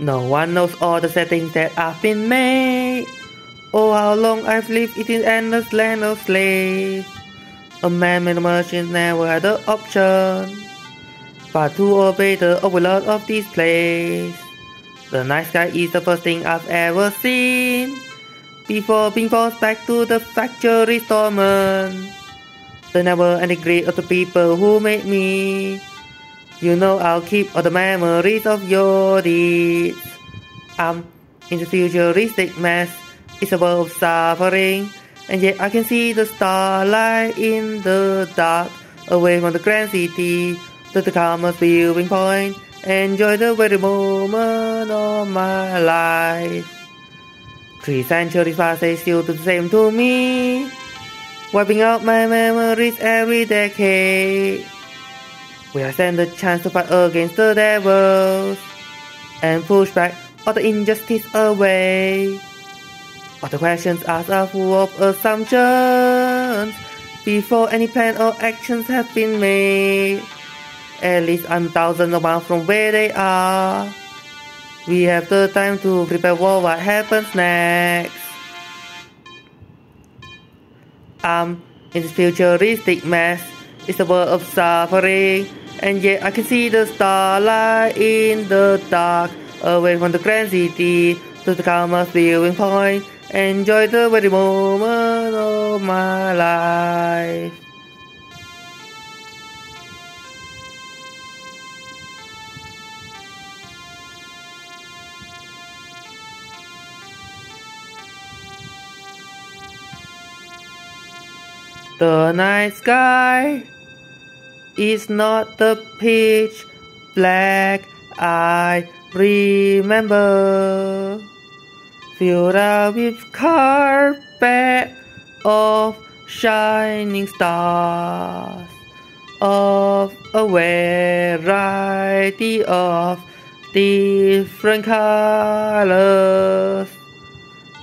No one knows all the settings that have been made. Oh, how long I've lived in endless land of slaves. A man made merchant never had the option but to obey the overlord of this place. The night sky is the first thing I've ever seen before being forced back to the factory dormant. The never-ending greed of the people who made me. You know I'll keep all the memories of your deeds. I'm in the futuristic mess. It's a world of suffering, and yet I can see the starlight in the dark, away from the grand city to the calmest viewing point. Enjoy the very moment of my life. Three centuries past, they still do the same to me. Wiping out my memories every decade. We are stand the chance to fight against the devils and push back all the injustice away. All the questions asked are full of assumptions before any plan or actions have been made. At least I'm thousands of miles from where they are. We have the time to prepare for what happens next. I'm in this futuristic mess. It's a world of suffering, and yet I can see the starlight in the dark. Away from the grand city to the calmest viewing point. Enjoy the very moment of my life. The night sky is not the pitch black I remember. Filled out with carpet of shining stars of a variety of different colors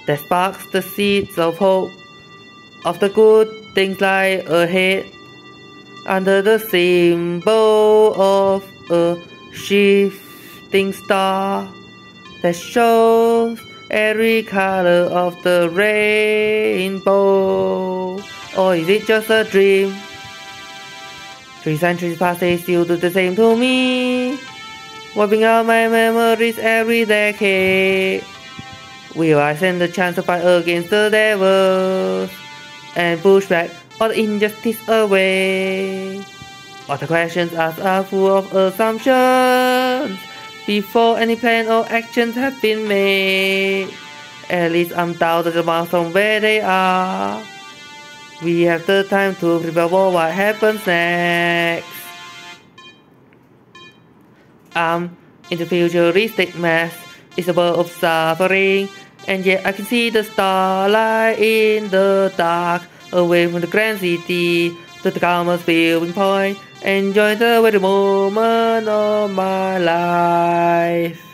that sparks the seeds of hope of the good things lie ahead under the symbol of a shifting star that shows every color of the rainbow. Or is it just a dream? Three centuries past, they still do the same to me. Wiping out my memories every decade. Will I stand a chance to fight against the devil and push back all the injustice away. All the questions asked are full of assumptions before any plan or actions have been made. At least I'm thousands miles from where they are. We have the time to prepare for what happens next. I'm in the futuristic mess. It's a world of suffering and yet I can see the starlight in the dark, away from the grand city, to the calmest viewing point. Enjoy the very moment of my life.